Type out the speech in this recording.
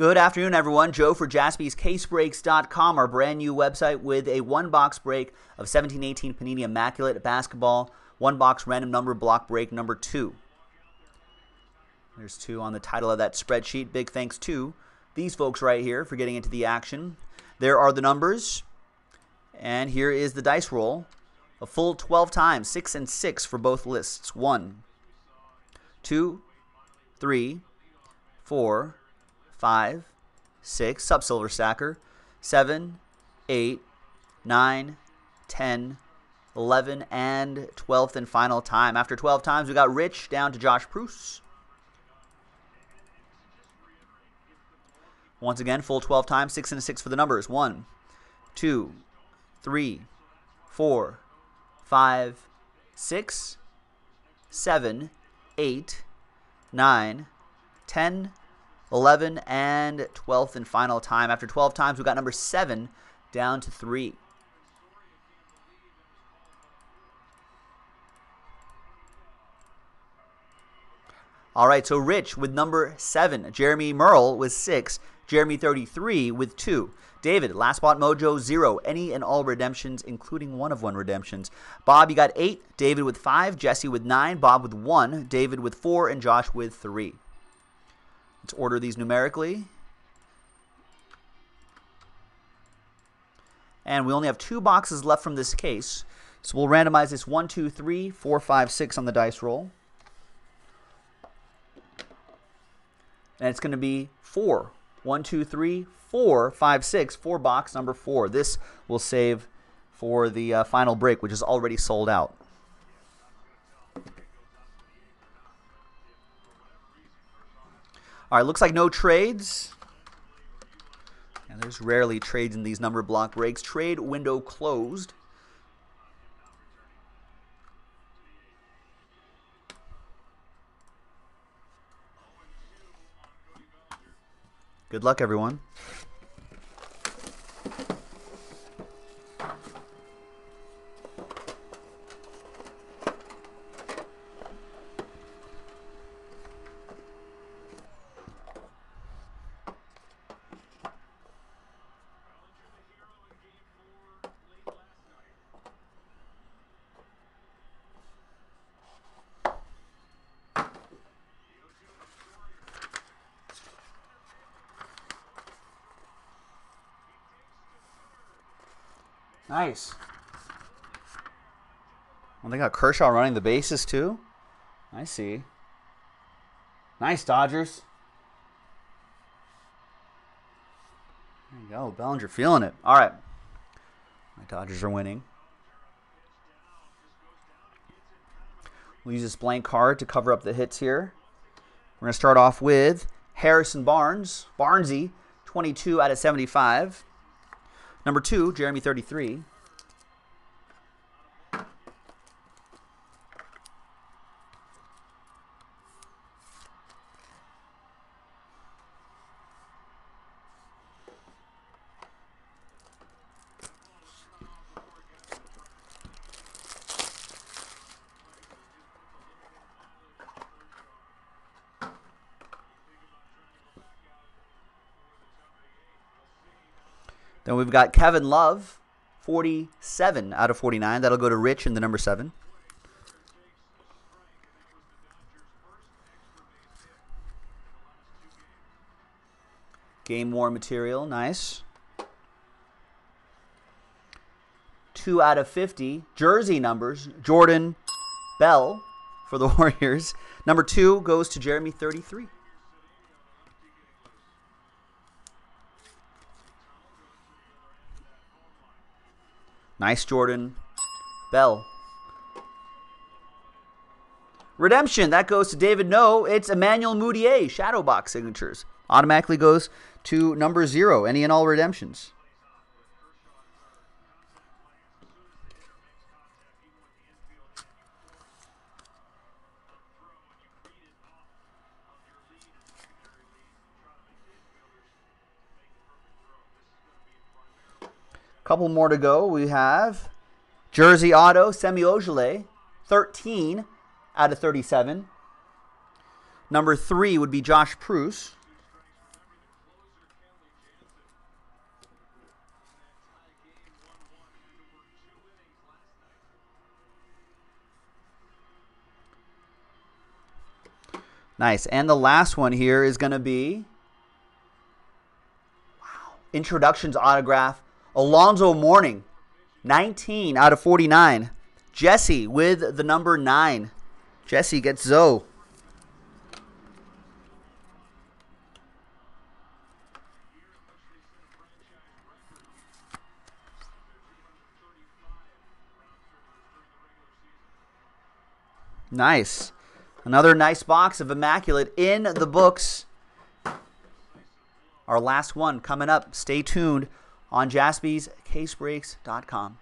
Good afternoon, everyone. Joe for jaspyscasebreaks.com, our brand new website with a one box break of 1718 Panini Immaculate Basketball, one box random number block break number two. There's two on the title of that spreadsheet. Big thanks to these folks right here for getting into the action. There are the numbers, and here is the dice roll. A full 12 times, 6 and 6 for both lists. 1, 2, 3, 4, 5, 6, sub silver stacker, 7, 8, 9, 10, 11, and 12th and final time. After 12 times, we got Rich down to Josh Bruce. Once again, full 12 times, 6 and a 6 for the numbers. 1, 2, 3, 4, 5, 6, 7, 8, 9, 10, 11, and 12th and final time. After 12 times, we got number 7 down to 3. All right, so Rich with number 7. Jeremy Merle with 6. Jeremy 33 with 2. David, Last Spot Mojo, 0. Any and all redemptions, including one of one redemptions. Bob, you got 8. David with 5. Jesse with 9. Bob with 1. David with 4. And Josh with 3. Let's order these numerically. And we only have two boxes left from this case. So we'll randomize this 1, 2, 3, 4, 5, 6 on the dice roll. And it's going to be 4. 1, 2, 3, 4, 5, 6, 4 box number 4. This will save for the uh, final break, which is already sold out. All right, looks like no trades. And there's rarely trades in these number block breaks. Trade window closed. Good luck, everyone. Nice. Well, they got Kershaw running the bases too. I see. Nice Dodgers. There you go, Bellinger feeling it. All right. My Dodgers are winning. We'll use this blank card to cover up the hits here. We're going to start off with Harrison Barnes, Barnesy, 22 out of 75. Number two, Jeremy 33. Then we've got Kevin Love, 47 out of 49. That'll go to Rich in the number 7. Game War material, nice. 2 out of 50. Jersey numbers, Jordan Bell for the Warriors. Number 2 goes to Jeremy 33. Nice, Jordan. Bell. Redemption, that goes to David No. It's Emmanuel Mudiay, Shadow Box signatures. Automatically goes to number zero, any and all redemptions. couple more to go. We have Jersey Auto, Semi Ojeleye, 13 out of 37. Number three would be Josh Pruce. Nice. And the last one here is going to be wow. Introductions autograph Alonzo Mourning, 19 out of 49. Jesse with the number 9. Jesse gets Zoe. Nice. Another nice box of Immaculate in the books. Our last one coming up. Stay tuned on jaspyscasebreaks.com.